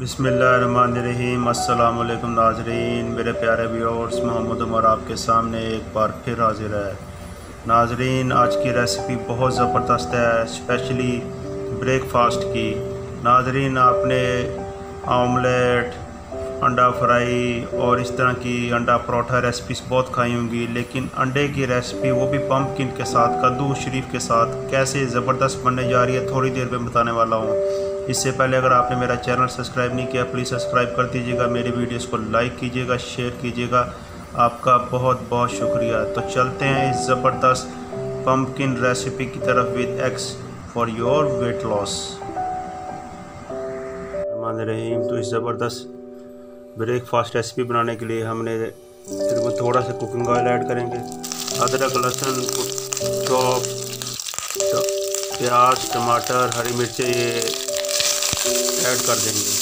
बिसमीम नाजरीन। मेरे प्यारे व्यूअर्स, मोहम्मद उमर आपके सामने एक बार फिर हाजिर है। नाजरीन, आज की रेसिपी बहुत ज़बरदस्त है, स्पेशली ब्रेकफास्ट की। नाजरीन, आपने आमलेट अंडा फ्राई और इस तरह की अंडा परोठा रेसिपीज़ बहुत खाई होंगी, लेकिन अंडे की रेसिपी वो भी पम्पकिन के साथ, कद्दू शरीफ के साथ कैसे ज़बरदस्त बनने जा रही है, थोड़ी देर में बताने वाला हूँ। इससे पहले अगर आपने मेरा चैनल सब्सक्राइब नहीं किया प्लीज़ सब्सक्राइब कर दीजिएगा, मेरी वीडियोस को लाइक कीजिएगा शेयर कीजिएगा। आपका बहुत बहुत शुक्रिया। तो चलते हैं इस ज़बरदस्त पम्पकिन रेसिपी की तरफ़ with X for your weight loss Rahim तो इस ज़बरदस्त ब्रेकफास्ट रेसिपी बनाने के लिए हमने फिर थोड़ा सा कुकिंग ऑयल ऐड करेंगे। अदरक, लहसुन चॉप, प्याज, टमाटर, हरी मिर्चें, ये ऐड कर देंगे।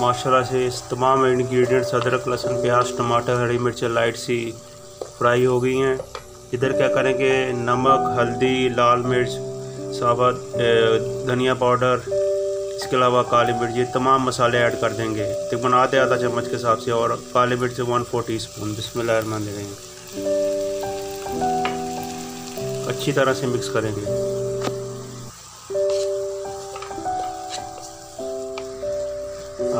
माशाल्लाह से इस तमाम इंग्रेडिएंट्स अदरक, लहसुन, प्याज, टमाटर, हरी मिर्च लाइट सी फ्राई हो गई हैं। इधर क्या करेंगे? नमक, हल्दी, लाल मिर्च, साबत धनिया पाउडर इसके अलावा काली मिर्च ये तमाम मसाले ऐड कर देंगे। तो बनाते आधा चम्मच के हिसाब से और काली मिर्च वन फोर टी स्पून। बिस्मिल्लाह दे देंगे अच्छी तरह से मिक्स करेंगे।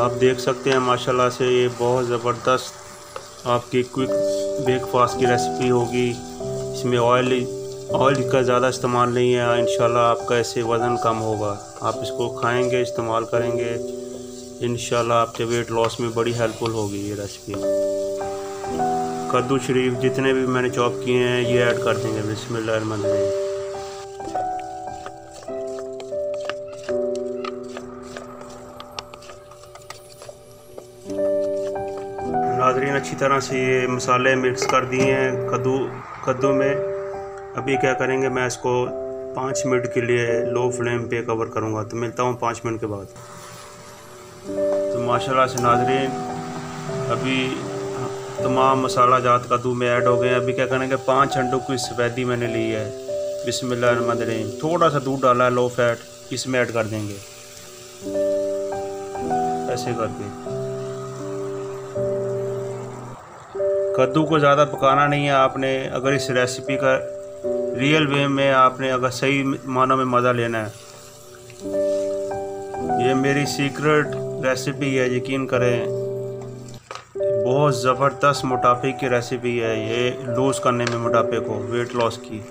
आप देख सकते हैं, माशाल्लाह से ये बहुत ज़बरदस्त आपकी क्विक ब्रेकफास्ट की रेसिपी होगी। इसमें ऑयल ऑयल का ज़्यादा इस्तेमाल नहीं है। इन आपका ऐसे वज़न कम होगा। आप इसको खाएँगे, इस्तेमाल करेंगे इन आपके वेट लॉस में बड़ी हेल्पफुल होगी ये रेसिपी कद्दू शरीफ जितने भी मैंने चॉप किए हैं, ये ऐड कर देंगे। बिस्मिल्लाह नाजरीन, अच्छी तरह से ये मसाले मिक्स कर दिए हैं कद्दू कद्दू में। अभी क्या करेंगे, मैं इसको पाँच मिनट के लिए लो फ्लेम पे कवर करूँगा। तो मिलता हूँ पाँच मिनट के बाद। तो माशाल्लाह से नाजरीन, अभी तमाम मसाला जात कद्दू में ऐड हो गए अभी क्या करेंगे, पाँच अंडों की सफ़ेदी मैंने ली है। बिसमिल्लाम थोड़ा सा दूध डाला है लो फैट इसमें ऐड कर देंगे। ऐसे करके। कद्दू को ज़्यादा पकाना नहीं है आपने। अगर इस रेसिपी का रियल वे में आपने अगर सही मानों में मज़ा लेना है। ये मेरी सीक्रेट रेसिपी है, यकीन करें। बहुत ज़बरदस्त मोटापे की रेसिपी है ये लूज़ करने में मोटापे को वेट लॉस की।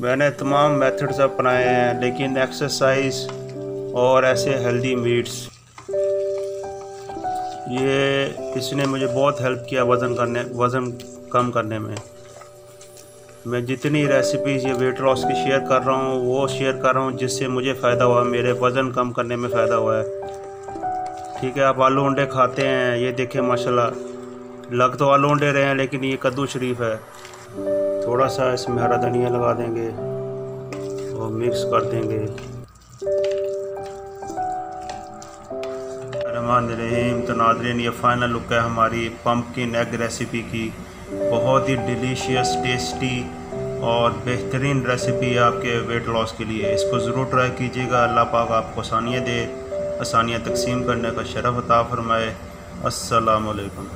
मैंने तमाम मेथड्स अपनाए हैं, लेकिन एक्सरसाइज और ऐसे हेल्दी मीट्स ये इसने मुझे बहुत हेल्प किया वज़न करने, वज़न कम करने में। मैं जितनी रेसिपीज़ ये वेट लॉस की शेयर कर रहा हूँ, वो शेयर कर रहा हूँ, जिससे मुझे फ़ायदा हुआ, मेरे वज़न कम करने में फ़ायदा हुआ है। ठीक है, आप आलू अंडे खाते हैं, ये देखें, माशाल्लाह। लग तो आलू अंडे रहे हैं, लेकिन ये कद्दू शरीफ है। थोड़ा सा इसमें हरा धनिया लगा देंगे और मिक्स कर देंगे। रहीम तो नाजरीन ये फ़ाइनल लुक है हमारी पम्पकिन एग रेसिपी की। बहुत ही डिलीशियस टेस्टी और बेहतरीन रेसिपी है आपके वेट लॉस के लिए। इसको ज़रूर ट्राई कीजिएगा। अल्लाह पाक आपको आसानियाँ दे, आसानियाँ तकसीम करने का शरफ अता फ़रमाए। असलकुम